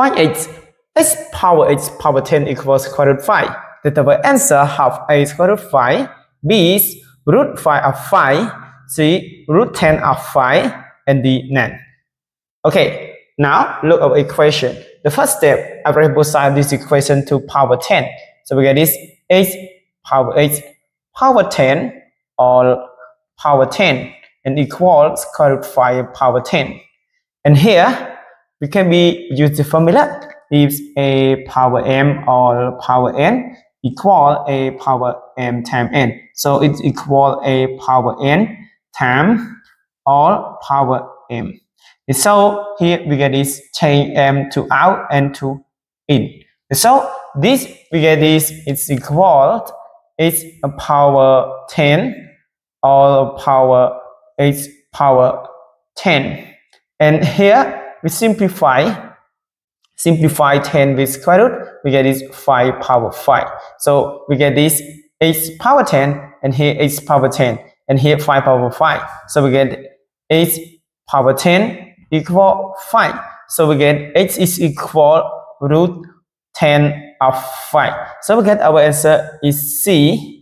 find x. x power x power 10 equals square root 5. That our answer half a square root 5. B is root 5 of 5. C root 10 of 5. And D none. Okay, now look at the equation. The first step, I of this equation to power 10. So we get this x power x power 10 or power 10 and equals square root 5 power 10. And here we can be use the formula if a power m or power n equal a power m times n. So it's equal a power n times all power m. So here we get this change m to out and to in. So this we get this is equal it's a power 10 or power h power 10. And here we simplify simplify 10 with square root, we get this 5 power 5. So we get this h power 10 and here h power 10 and here 5 power 5. So we get h power 10 equal 5. So we get h is equal root 10 of 5. So we get our answer is C